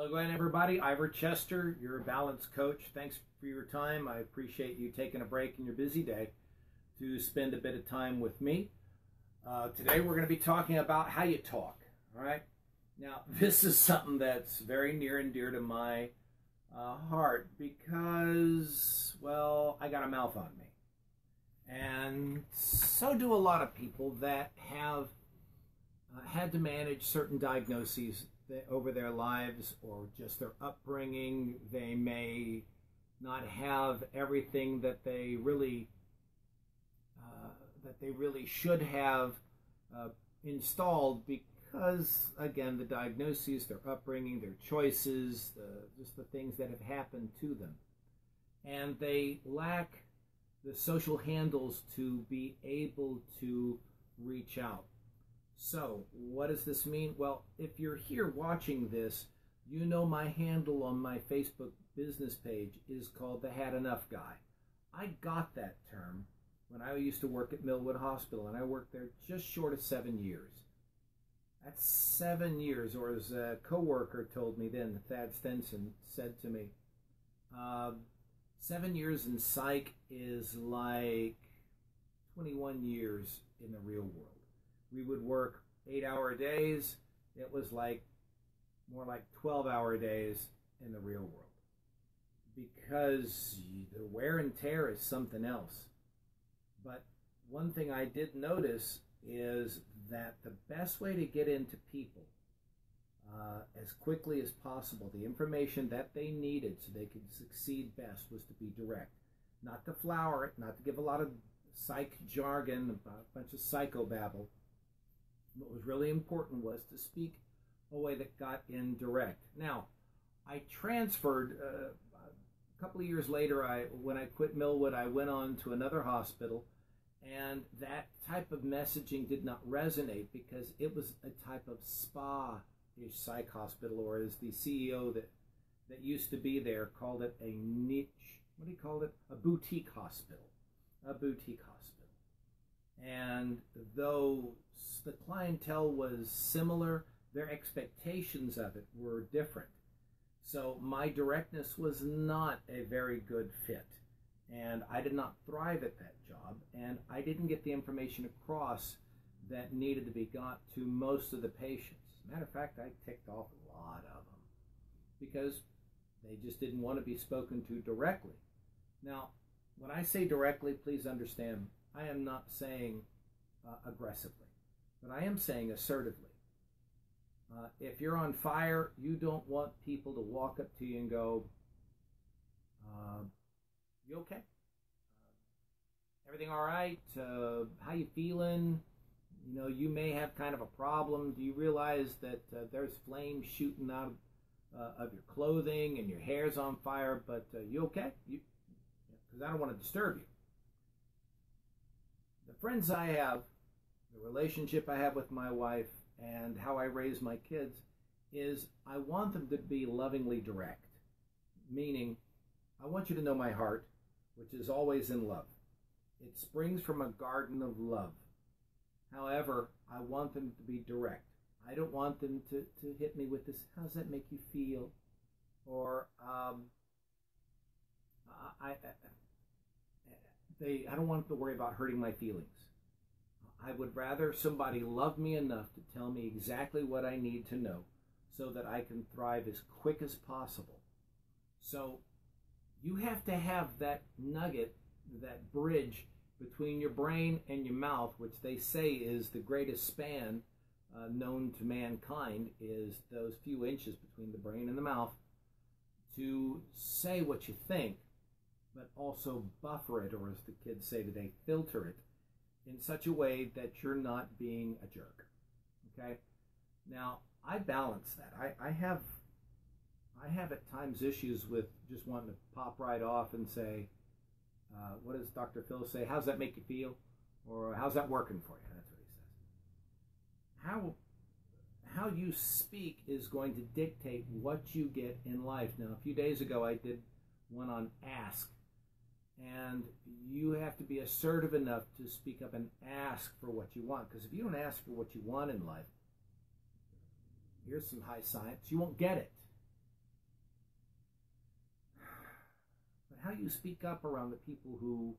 Hello again, everybody. Ivor Chester, your balance coach. Thanks for your time. I appreciate you taking a break in your busy day to spend a bit of time with me. Uh, today, we're going to be talking about how you talk. All right. Now, this is something that's very near and dear to my uh, heart because, well, I got a mouth on me. And so do a lot of people that have uh, had to manage certain diagnoses over their lives or just their upbringing. They may not have everything that they really uh, that they really should have uh, installed because again the diagnoses, their upbringing, their choices, just the things that have happened to them, and they lack the social handles to be able to reach out. So, what does this mean? Well, if you're here watching this, you know my handle on my Facebook business page is called the Had Enough Guy. I got that term when I used to work at Millwood Hospital, and I worked there just short of seven years. That's seven years, or as a coworker told me then, Thad Stenson said to me, uh, seven years in psych is like 21 years in the real world we would work eight hour days. It was like more like 12 hour days in the real world because the wear and tear is something else. But one thing I did notice is that the best way to get into people uh, as quickly as possible, the information that they needed so they could succeed best was to be direct. Not to flower it, not to give a lot of psych jargon, a bunch of psychobabble, what was really important was to speak a way that got in direct. Now, I transferred uh, a couple of years later. I when I quit Millwood, I went on to another hospital, and that type of messaging did not resonate because it was a type of spa-ish psych hospital, or as the CEO that that used to be there called it a niche. What do you call it? A boutique hospital. A boutique hospital. And though the clientele was similar, their expectations of it were different. So my directness was not a very good fit. And I did not thrive at that job. And I didn't get the information across that needed to be got to most of the patients. Matter of fact, I ticked off a lot of them because they just didn't want to be spoken to directly. Now, when I say directly, please understand I am not saying uh, aggressively, but I am saying assertively. Uh, if you're on fire, you don't want people to walk up to you and go, uh, "You okay? Uh, everything all right? Uh, how you feeling? You know, you may have kind of a problem. Do you realize that uh, there's flames shooting out of your clothing and your hair's on fire? But you okay? Because I don't want to disturb you." The friends I have, the relationship I have with my wife, and how I raise my kids is I want them to be lovingly direct. Meaning, I want you to know my heart, which is always in love. It springs from a garden of love. However, I want them to be direct. I don't want them to, to hit me with this, how does that make you feel? Or, um, I, I they I don't want to worry about hurting my feelings. I would rather somebody love me enough to tell me exactly what I need to know so that I can thrive as quick as possible. So you have to have that nugget, that bridge between your brain and your mouth, which they say is the greatest span uh, known to mankind, is those few inches between the brain and the mouth, to say what you think but also buffer it, or as the kids say today, filter it in such a way that you're not being a jerk. Okay? Now, I balance that. I, I have I have at times issues with just wanting to pop right off and say, uh, what does Dr. Phil say? How's that make you feel? Or how's that working for you? That's what he says. How how you speak is going to dictate what you get in life. Now, a few days ago, I did one on ask, and you have to be assertive enough to speak up and ask for what you want. Because if you don't ask for what you want in life, here's some high science, you won't get it. But how you speak up around the people who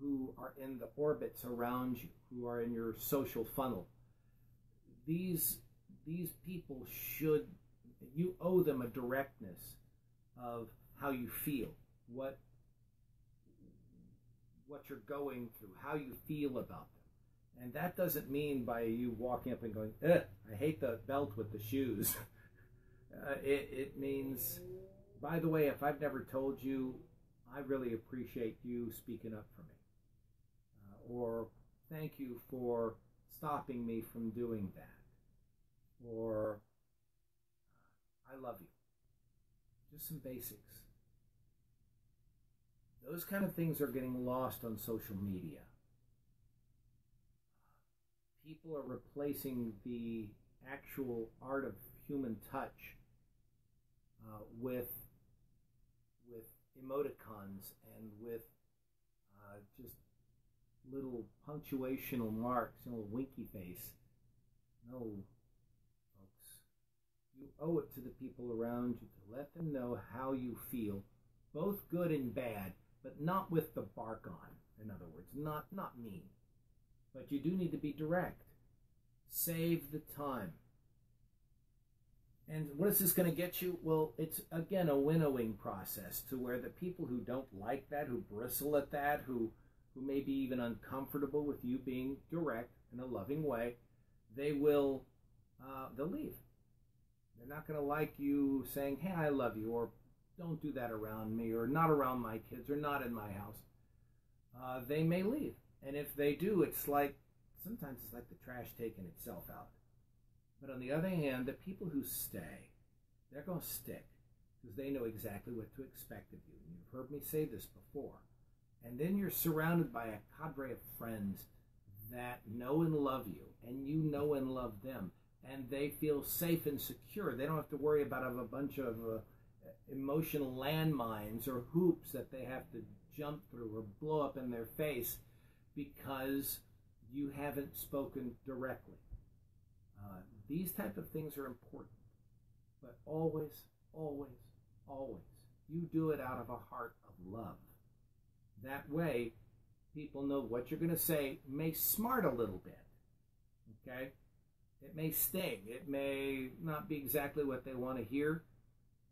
who are in the orbits around you, who are in your social funnel, these these people should you owe them a directness of how you feel, what what you're going through, how you feel about them. And that doesn't mean by you walking up and going, I hate the belt with the shoes. uh, it, it means, by the way, if I've never told you, I really appreciate you speaking up for me. Uh, or thank you for stopping me from doing that. Or I love you. Just some basics. Those kind of things are getting lost on social media. People are replacing the actual art of human touch uh, with with emoticons and with uh, just little punctuational marks, and a little winky face. No, folks. You owe it to the people around you to let them know how you feel, both good and bad, but not with the bark on. In other words, not not mean. But you do need to be direct. Save the time. And what is this going to get you? Well, it's again a winnowing process to where the people who don't like that, who bristle at that, who who may be even uncomfortable with you being direct in a loving way, they will uh, they'll leave. They're not going to like you saying, "Hey, I love you," or don't do that around me or not around my kids or not in my house, uh, they may leave. And if they do, it's like sometimes it's like the trash taking itself out. But on the other hand, the people who stay, they're going to stick because they know exactly what to expect of you. And you've heard me say this before. And then you're surrounded by a cadre of friends that know and love you, and you know and love them, and they feel safe and secure. They don't have to worry about a bunch of uh, emotional landmines or hoops that they have to jump through or blow up in their face because you haven't spoken directly. Uh, these type of things are important, but always, always, always, you do it out of a heart of love. That way, people know what you're going to say may smart a little bit. Okay? It may sting. It may not be exactly what they want to hear,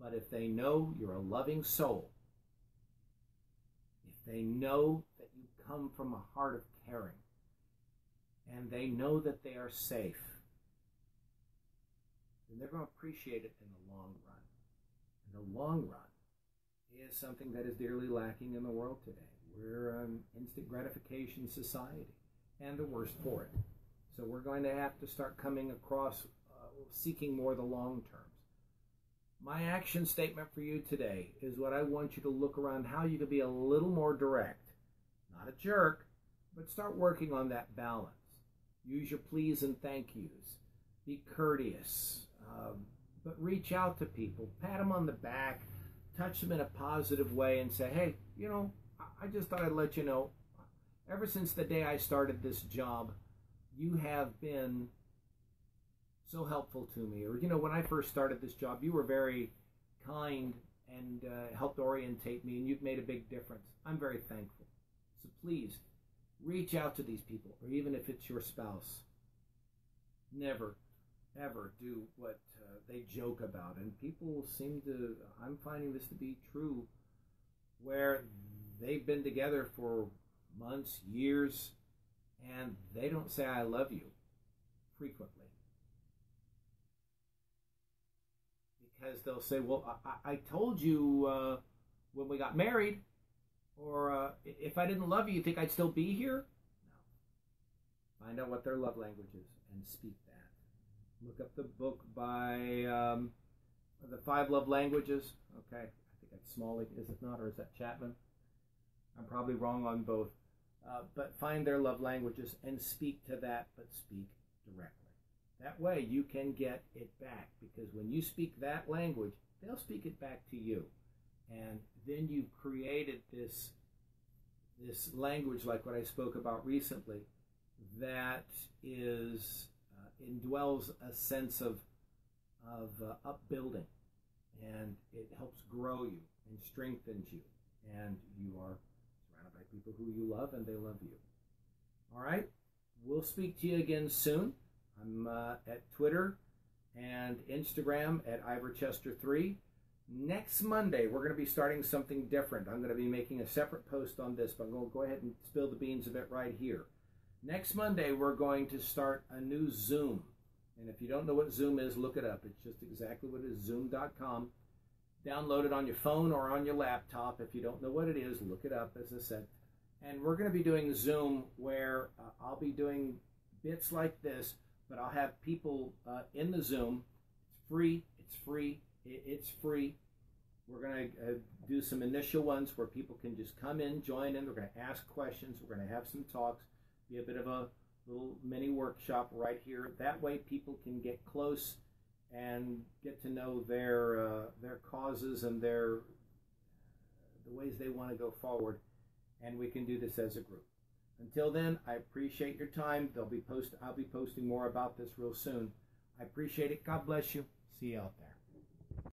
but if they know you're a loving soul, if they know that you come from a heart of caring, and they know that they are safe, then they're going to appreciate it in the long run. And the long run is something that is dearly lacking in the world today. We're an instant gratification society, and the worst for it. So we're going to have to start coming across uh, seeking more the long term. My action statement for you today is what I want you to look around how you can be a little more direct. Not a jerk, but start working on that balance. Use your please and thank yous. Be courteous, um, but reach out to people. Pat them on the back, touch them in a positive way, and say, hey, you know, I just thought I'd let you know, ever since the day I started this job, you have been so helpful to me. Or, you know, when I first started this job, you were very kind and uh, helped orientate me, and you've made a big difference. I'm very thankful. So please reach out to these people, or even if it's your spouse. Never, ever do what uh, they joke about. And people seem to, I'm finding this to be true, where they've been together for months, years, and they don't say, I love you frequently. Because they'll say, "Well, I, I told you uh, when we got married, or uh, if I didn't love you, you think I'd still be here?" No. Find out what their love language is and speak that. Look up the book by um, the Five Love Languages. Okay, I think that's Smalley, is it not, or is that Chapman? I'm probably wrong on both. Uh, but find their love languages and speak to that, but speak directly. That way you can get it back because when you speak that language, they'll speak it back to you. And then you've created this this language like what I spoke about recently that is uh, indwells a sense of of uh, upbuilding and it helps grow you and strengthens you and you are surrounded by people who you love and they love you. All right, we'll speak to you again soon. I'm uh, at Twitter and Instagram at Ivorchester3. Next Monday, we're going to be starting something different. I'm going to be making a separate post on this, but I'm going to go ahead and spill the beans of it right here. Next Monday, we're going to start a new Zoom. And if you don't know what Zoom is, look it up. It's just exactly what it is zoom.com. Download it on your phone or on your laptop. If you don't know what it is, look it up, as I said. And we're going to be doing Zoom where uh, I'll be doing bits like this, but I'll have people uh, in the Zoom. It's free. It's free. It's free. We're going to uh, do some initial ones where people can just come in, join in. We're going to ask questions. We're going to have some talks. Be a bit of a little mini workshop right here. That way, people can get close and get to know their uh, their causes and their the ways they want to go forward, and we can do this as a group. Until then, I appreciate your time. They'll be post. I'll be posting more about this real soon. I appreciate it. God bless you. See you out there.